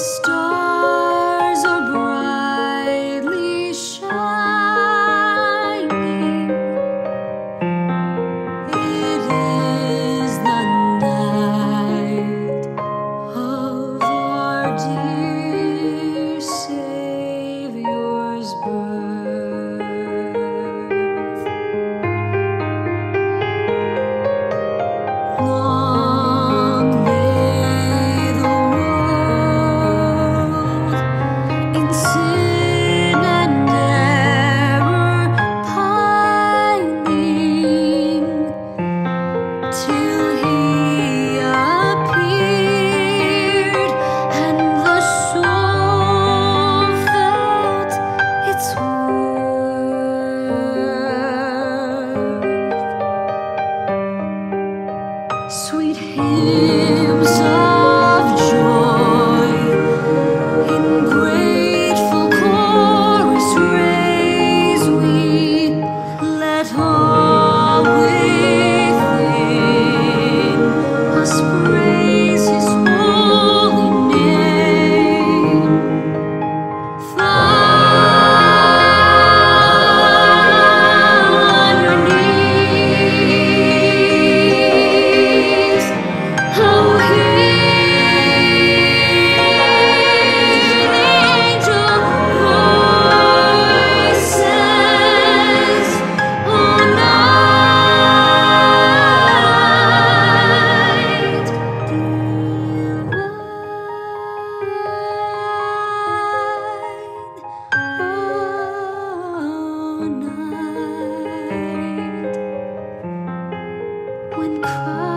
stars. you. when crying.